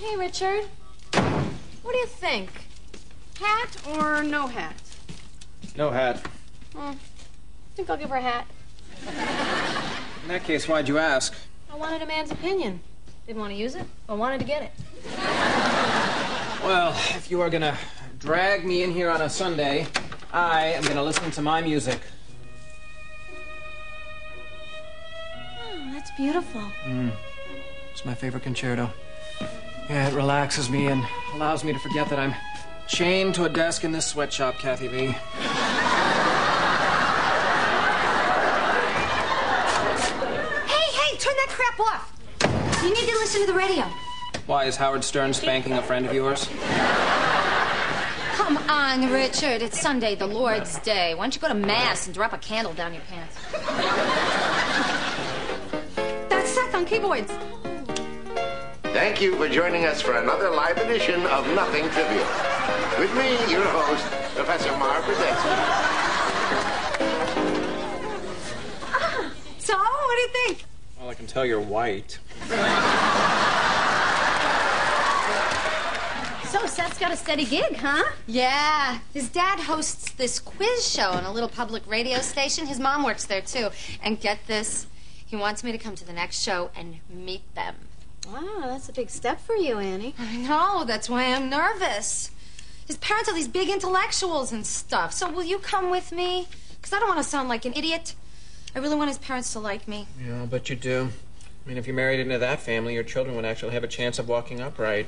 Hey, Richard. What do you think? Hat or no hat? No hat. Hmm. I think I'll give her a hat. In that case, why'd you ask? I wanted a man's opinion. Didn't want to use it, but wanted to get it. Well, if you are gonna drag me in here on a Sunday, I am gonna listen to my music. Oh, that's beautiful. Mm. It's my favorite concerto. Yeah, it relaxes me and allows me to forget that I'm chained to a desk in this sweatshop, Kathie Lee. Hey, hey, turn that crap off. You need to listen to the radio. Why, is Howard Stern spanking a friend of yours? Come on, Richard. It's Sunday, the Lord's Day. Why don't you go to Mass and drop a candle down your pants? That's Seth on keyboards. Thank you for joining us for another live edition of Nothing Trivial. With me, your host, Professor Marv Brzezzi. So, ah, what do you think? Well, I can tell you're white. So, Seth's got a steady gig, huh? Yeah. His dad hosts this quiz show on a little public radio station. His mom works there, too. And get this, he wants me to come to the next show and meet them. Wow, that's a big step for you, Annie. I know. That's why I'm nervous. His parents are these big intellectuals and stuff. So will you come with me? Because I don't want to sound like an idiot. I really want his parents to like me. Yeah, I'll you do. I mean, if you married into that family, your children would actually have a chance of walking upright.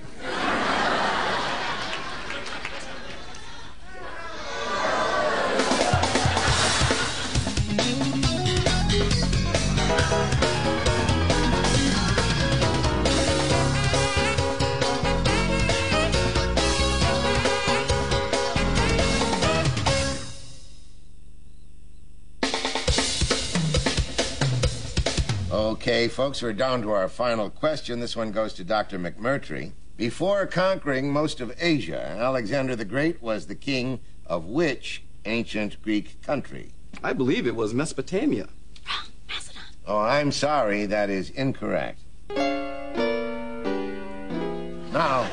Okay, folks, we're down to our final question. This one goes to Dr. McMurtry. Before conquering most of Asia, Alexander the Great was the king of which ancient Greek country? I believe it was Mesopotamia. Macedon. Oh, I'm sorry, that is incorrect. Now,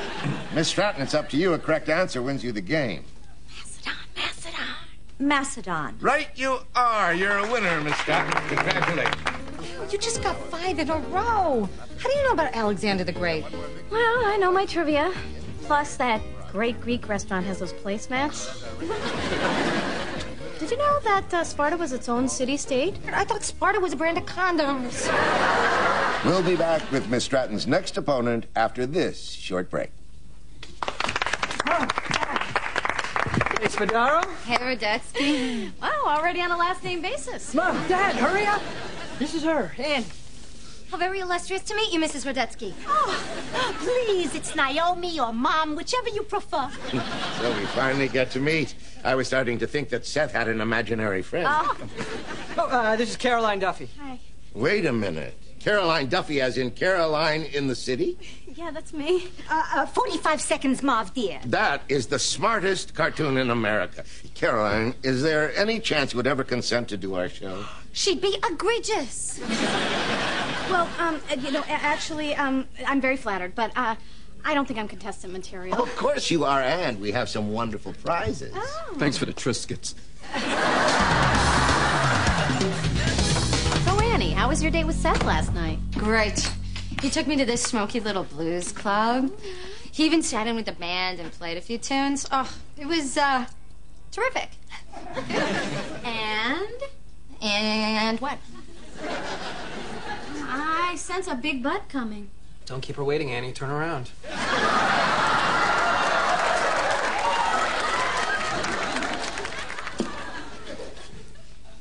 Miss Stratton, it's up to you. A correct answer wins you the game. Macedon, Macedon. Macedon. Right you are. You're a winner, Miss Stratton. Congratulations. You just got five in a row. How do you know about Alexander the Great? Well, I know my trivia. Plus, that great Greek restaurant has those placemats. Did you know that uh, Sparta was its own city-state? I thought Sparta was a brand of condoms. We'll be back with Miss Stratton's next opponent after this short break. Hey, Spadaro? Hey, Radetzky. Wow, already on a last-name basis. Mom, Dad, hurry up. This is her, Annie. How very illustrious to meet you, Mrs. Radetzky. Oh, please, it's Naomi or Mom, whichever you prefer. So we finally get to meet. I was starting to think that Seth had an imaginary friend. Oh, uh, this is Caroline Duffy. Hi. Wait a minute. Caroline Duffy, as in Caroline in the city? Yeah, that's me. Uh, uh, 45 seconds, Marv, dear. That is the smartest cartoon in America. Caroline, is there any chance you would ever consent to do our show? She'd be egregious. Well, um, you know, actually, um, I'm very flattered, but uh, I don't think I'm contestant material. Of course you are, and we have some wonderful prizes. Oh. Thanks for the Triscuits. So, Annie, how was your date with Seth last night? Great. He took me to this smoky little blues club. He even sat in with the band and played a few tunes. Oh, it was, uh, terrific. And And what? I sense a big butt coming. Don't keep her waiting, Annie. Turn around.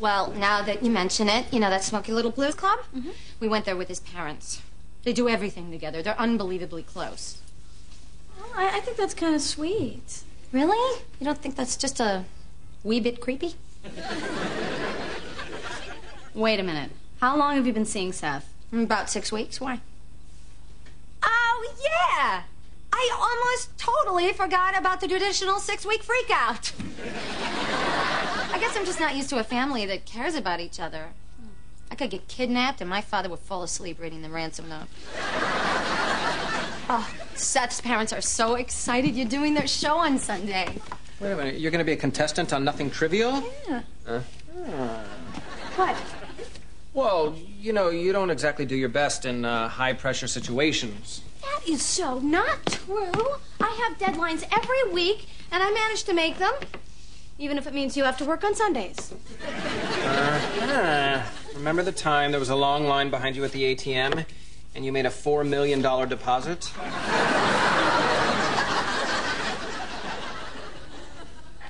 Well, now that you mention it, you know that smoky little blues club? Mm-hmm. We went there with his parents. They do everything together. They're unbelievably close. Well, I, I think that's kind of sweet. Really? You don't think that's just a wee bit creepy? Wait a minute. How long have you been seeing Seth? About six weeks. Why? Oh, yeah. I almost totally forgot about the traditional six week freakout. I guess I'm just not used to a family that cares about each other. I could get kidnapped and my father would fall asleep reading the ransom note. Oh, Seth's parents are so excited you're doing their show on Sunday. Wait a minute, you're going to be a contestant on Nothing Trivial? Yeah. Huh? What? Well, you know, you don't exactly do your best in uh, high pressure situations. That is so not true. I have deadlines every week, and I manage to make them, even if it means you have to work on Sundays. Uh, remember the time there was a long line behind you at the ATM and you made a $4 million deposit?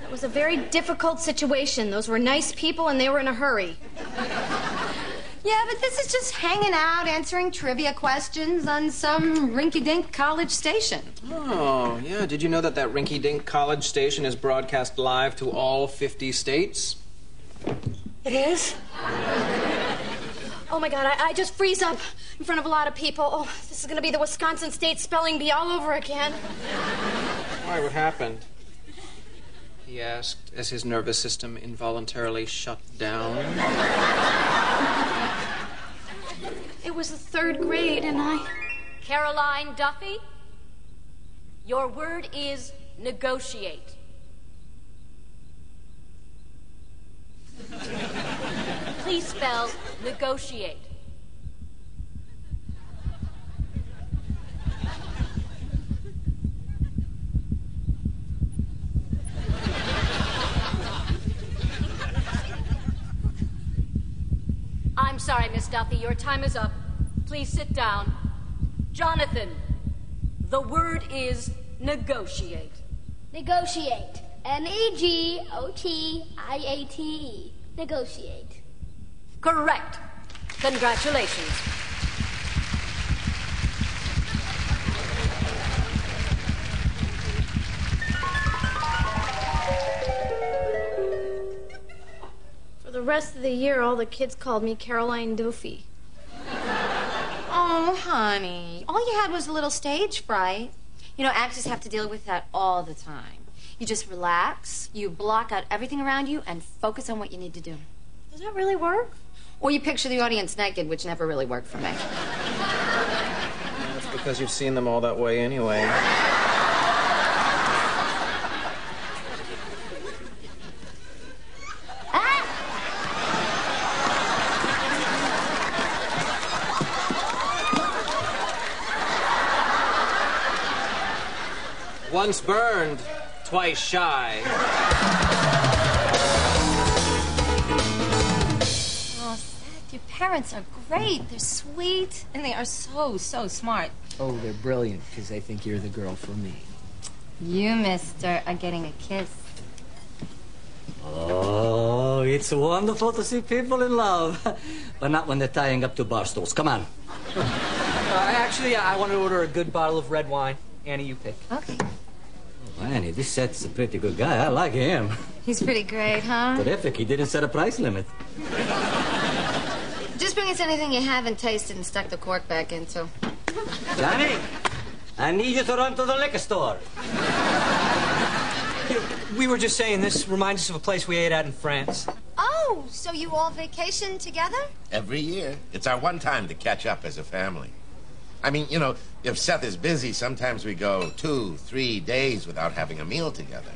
It was a very difficult situation. Those were nice people, and they were in a hurry. Yeah, but this is just hanging out, answering trivia questions on some rinky-dink college station. Oh, yeah. Did you know that that rinky dink college station is broadcast live to all 50 states? It is? Oh my god, I, I just freeze up in front of a lot of people. Oh, this is gonna be the Wisconsin State Spelling Bee all over again. Why, what happened? He asked as his nervous system involuntarily shut down. It was the third grade, and I. Caroline Duffy, your word is negotiate. Please spell negotiate. I'm sorry, Miss Duffy, your time is up. Please sit down. Jonathan, the word is negotiate. Negotiate. N E G O T I A T E. Negotiate. Correct. Congratulations. For the rest of the year, all the kids called me Caroline Doofy. Honey. All you had was a little stage fright. You know, actors have to deal with that all the time. You just relax, you block out everything around you, and focus on what you need to do. Does that really work? Or you picture the audience naked, which never really worked for me. That's because you've seen them all that way anyway. Once burned, twice shy. Oh, Seth, your parents are great. They're sweet, and they are so, so smart. Oh, they're brilliant because they think you're the girl for me. You, mister, are getting a kiss. Oh, it's wonderful to see people in love. but not when they're tying up to bar stools. Come on. Uh, actually, I want to order a good bottle of red wine. Annie, you pick. Okay. Annie, this Seth's a pretty good guy. I like him. He's pretty great, huh? Terrific. He didn't set a price limit. Just bring us anything you haven't tasted and stuck the cork back into. Johnny, I need you to run to the liquor store. We were just saying this reminds us of a place we ate at in France. Oh, so you all vacation together? Every year. It's our one time to catch up as a family. I mean, you know, if Seth is busy, sometimes we go two, three days without having a meal together.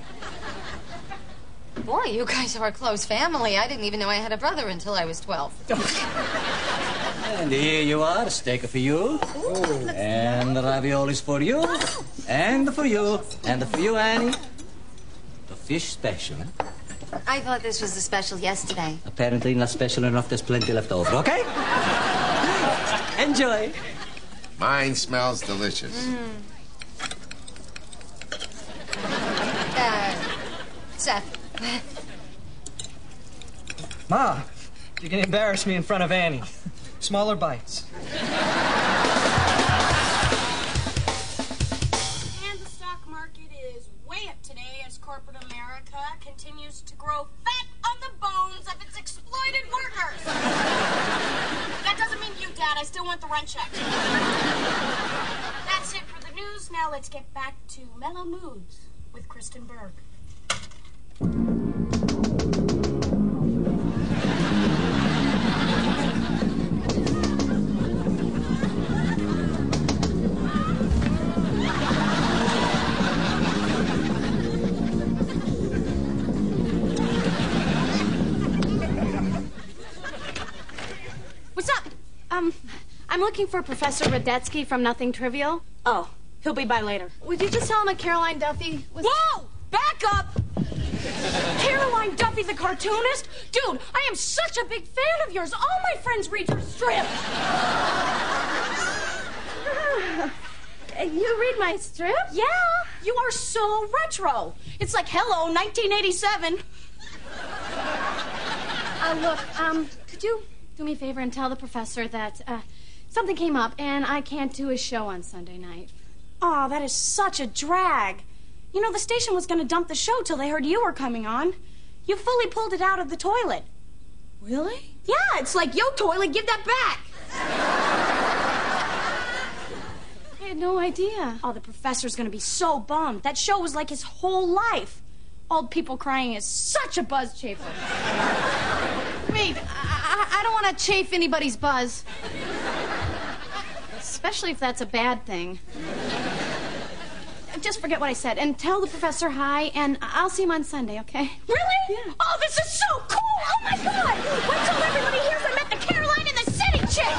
Boy, you guys are a close family. I didn't even know I had a brother until I was 12. And here you are, a steak for you. And the raviolis for you. And for you. And for you, Annie. The fish special. I thought this was the special yesterday. Apparently not special enough. There's plenty left over, okay? Enjoy. Mine smells delicious. Uh, Seth. Ma, you're going to embarrass me in front of Annie. Smaller bites. Rent check. That's it for the news. Now let's get back to Mellow Moods with Kristen Berg. Looking for Professor Radetsky from Nothing Trivial. Oh, he'll be by later. Would you just tell him that Caroline Duffy was. Whoa! Back up! Caroline Duffy, the cartoonist? Dude, I am such a big fan of yours. All my friends read your strip. You read my strip? Yeah, you are so retro. It's like, hello, 1987. Uh, look, um, could you do me a favor and tell the professor that uh, something came up and I can't do a show on Sunday night? Oh, that is such a drag. You know, the station was going to dump the show till they heard you were coming on. You fully pulled it out of the toilet. Really? Yeah, it's like, yo, toilet, give that back. I had no idea. Oh, the professor's going to be so bummed. That show was like his whole life. Old people crying is such a buzz chafer. Wait, I, I, I don't want to chafe anybody's buzz. Especially if that's a bad thing. Just forget what I said and tell the professor hi, and I'll see him on Sunday, okay? Really? Yeah. Oh, this is so cool! Oh my god! Wait till everybody hears I met the Caroline in the City chick!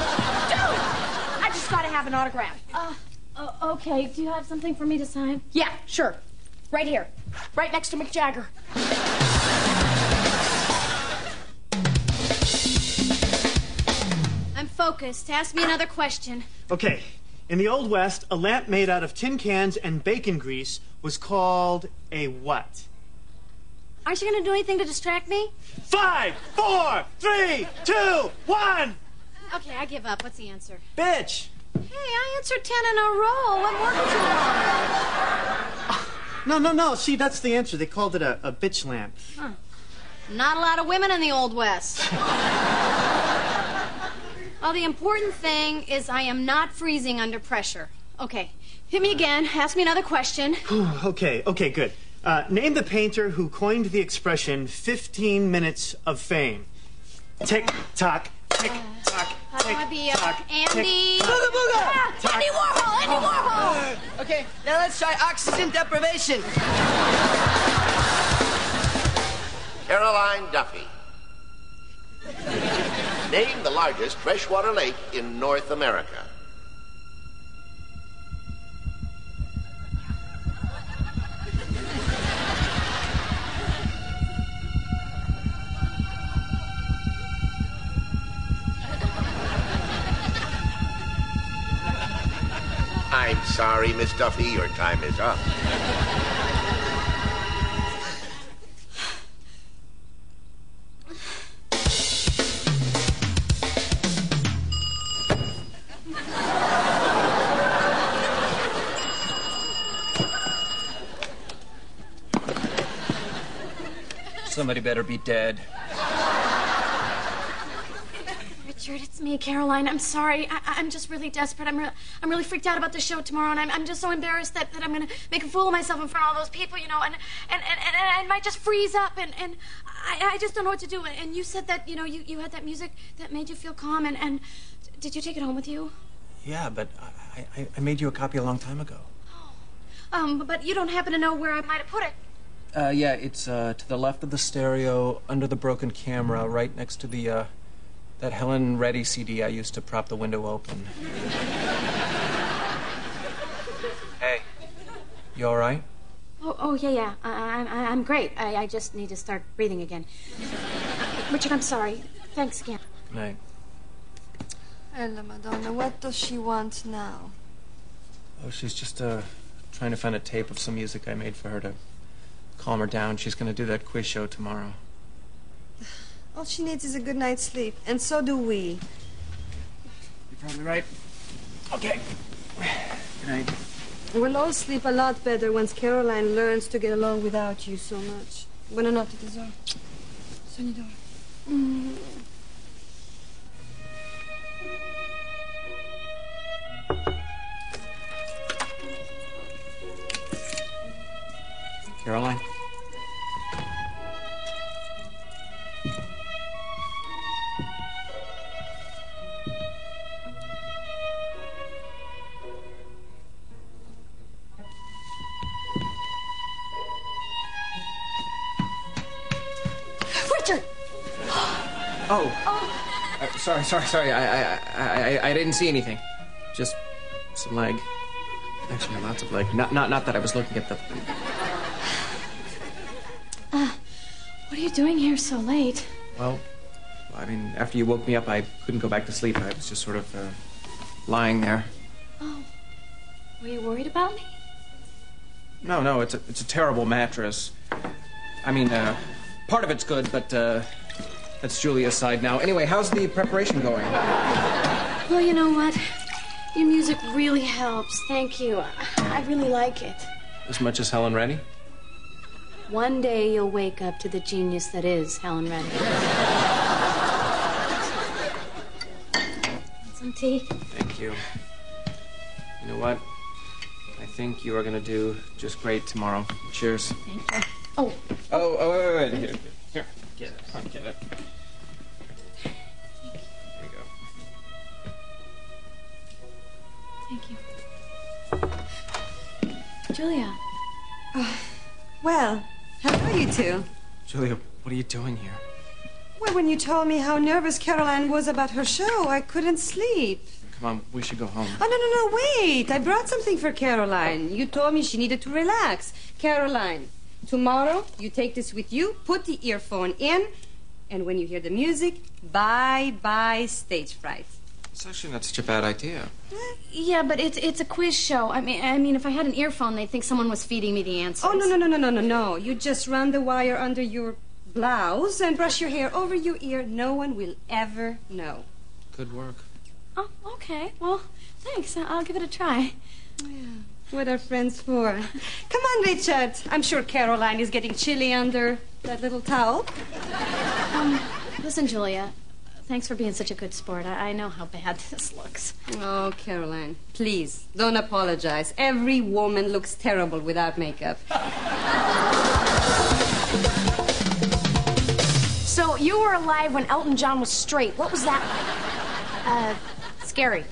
Dude! I just gotta have an autograph. Uh, oh, okay. Do you have something for me to sign? Yeah, sure. Right here. Right next to Mick Jagger. Focused. Ask me another question. Okay. In the Old West, a lamp made out of tin cans and bacon grease was called a what? Aren't you going to do anything to distract me? Five, four, three, two, one! Okay, I give up. What's the answer? Bitch! Hey, I answered ten in a row. What more could you want? No, no, no. See, that's the answer. They called it a, a bitch lamp. Not a lot of women in the Old West. well, the important thing is I am not freezing under pressure. Okay, hit me again. Ask me another question. okay, okay, good. Uh, name the painter who coined the expression 15 minutes of fame. Tick tock, tick tock, That tick would be uh, tock. Andy. tick, Booga booga. Andy Warhol. Andy Warhol. Okay, now let's try oxygen deprivation. Caroline Duffy. Name the largest freshwater lake in North America. I'm sorry, Miss Duffy, your time is up. Somebody better be dead. Richard, it's me, Caroline. I'm sorry. I, I'm just really desperate. I'm, re- I'm really freaked out about the show tomorrow, and I'm, I'm just so embarrassed that, that I'm going to make a fool of myself in front of all those people, you know, and, and, and, and, and I might just freeze up, and, and I, I just don't know what to do. And you said that, you know, you, you had that music that made you feel calm, and, and did you take it home with you? Yeah, but I, I, I made you a copy a long time ago. Oh. Um, but you don't happen to know where I might have put it. Uh, yeah, it's uh, to the left of the stereo, under the broken camera, right next to the uh, that Helen Reddy CD I used to prop the window open. hey, you all right? Oh, oh yeah, yeah. I, I, I'm great. I, I just need to start breathing again. Richard, I'm sorry. Thanks again. Good night. Ella Madonna, what does she want now? Oh, she's just uh, trying to find a tape of some music I made for her to calm her down. She's going to do that quiz show tomorrow. All she needs is a good night's sleep, and so do we. You're probably right. Okay. Good night. We'll all sleep a lot better once Caroline learns to get along without you so much. Buonanotte, tesoro. Sognidore. Mm. Caroline? Richard! Oh. Uh, sorry, sorry, sorry. I, I, I, I didn't see anything. Just some leg. Actually, lots of leg. Not, not, not that I was looking at the. Uh, what are you doing here so late? Well, I mean, after you woke me up, I couldn't go back to sleep. I was just sort of uh, lying there. Oh, were you worried about me? No, no, it's a, it's a terrible mattress. I mean, uh, part of it's good, but uh, that's Julia's side now. Anyway, how's the preparation going? Well, you know what? Your music really helps. Thank you. I really like it. As much as Helen Reddy? One day you'll wake up to the genius that is Helen Reddy. Some tea? Thank you. You know what? I think you are going to do just great tomorrow. Cheers. Thank you. Oh. Oh, oh, wait, wait, wait. Here, here. Get it. Come, get it. There you go. Thank you. Julia. Oh, well, how are you two? Julia, what are you doing here? Well, when you told me how nervous Caroline was about her show, I couldn't sleep. Come on, we should go home. Oh, no, no, no, wait. I brought something for Caroline. You told me she needed to relax. Caroline, tomorrow you take this with you, put the earphone in, and when you hear the music, bye bye stage fright. It's actually not such a bad idea. Yeah, but it's it's a quiz show. I mean, I mean, if I had an earphone, they'd think someone was feeding me the answers. Oh, no, no, no, no, no, no, no. You just run the wire under your blouse and brush your hair over your ear. No one will ever know. Good work. Oh, okay. Well, thanks. I- I'll give it a try. What are friends for? Come on, Richard. I'm sure Caroline is getting chilly under that little towel. Um, listen, Julia. Thanks for being such a good sport. I, I know how bad this looks. Oh, Caroline, please don't apologize. Every woman looks terrible without makeup. So you were alive when Elton John was straight. What was that like? Uh, scary.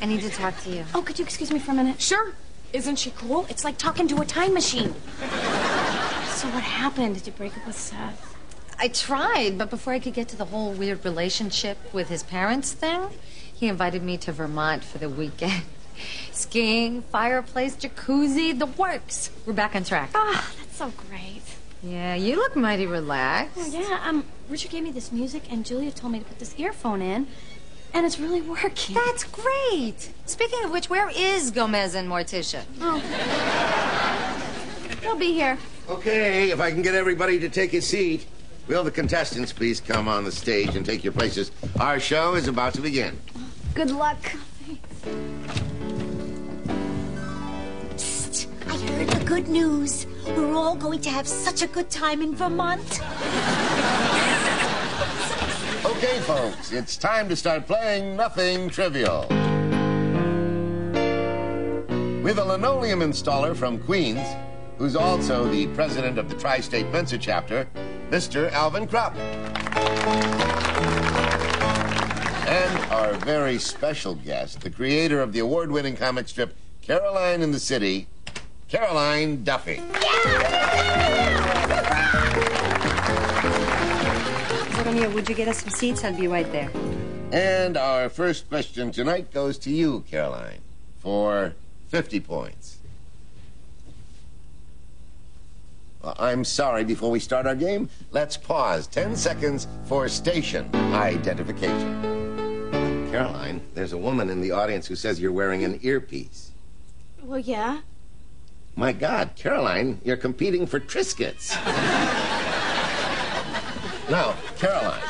I need to talk to you. Oh, could you excuse me for a minute? Sure. Isn't she cool? It's like talking to a time machine. So what happened? Did you break up with Seth? I tried, but before I could get to the whole weird relationship with his parents thing, he invited me to Vermont for the weekend. Skiing, fireplace, jacuzzi, the works. We're back on track. Ah, that's so great. Yeah, you look mighty relaxed. Oh, yeah. Um, Richard gave me this music, and Julia told me to put this earphone in, and it's really working. That's great. Speaking of which, where is Gomez and Morticia? Oh. They'll be here. Okay, if I can get everybody to take a seat. Will the contestants please come on the stage and take your places? Our show is about to begin. Good luck. Psst, I heard the good news. We're all going to have such a good time in Vermont. Okay, folks, it's time to start playing Nothing Trivial. With a linoleum installer from Queens, who's also the president of the Tri State Mensa chapter, Mr. Alvin Krupp. And our very special guest, the creator of the award winning comic strip Caroline in the City, Caroline Duffy. Romeo, would you get us some seats? I'll be right there. And our first question tonight goes to you, Caroline, for 50 points. Well, Uh, I'm sorry, before we start our game, let's pause 10 seconds for station identification. Caroline, there's a woman in the audience who says you're wearing an earpiece. Well, yeah. My God, Caroline, you're competing for Triscuits. now, Caroline,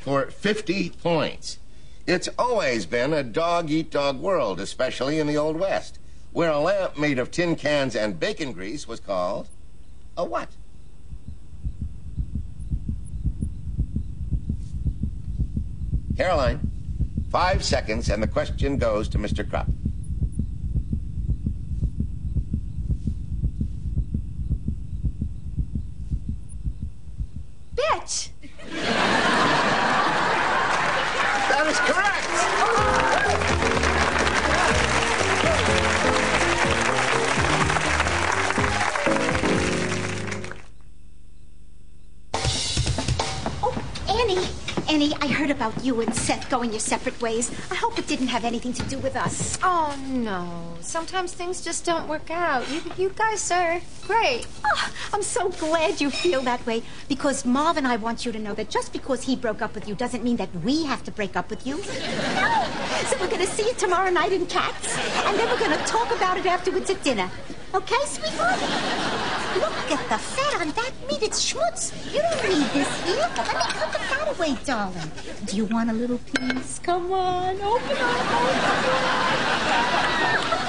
for 50 points. It's always been a dog eat dog world, especially in the Old West, where a lamp made of tin cans and bacon grease was called a what? Caroline, five seconds, and the question goes to Mr. Krupp. Annie, I heard about you and Seth going your separate ways. I hope it didn't have anything to do with us. Oh, no. Sometimes things just don't work out. You, you guys are great. Oh, I'm so glad you feel that way because Marv and I want you to know that just because he broke up with you doesn't mean that we have to break up with you. No. So we're going to see you tomorrow night in Cats, and then we're going to talk about it afterwards at dinner. Okay, sweetheart? Look at the fat on that meat. It's schmutz. You don't need this here. Let me cut the fat away, darling. Do you want a little piece? Come on, open up, open up.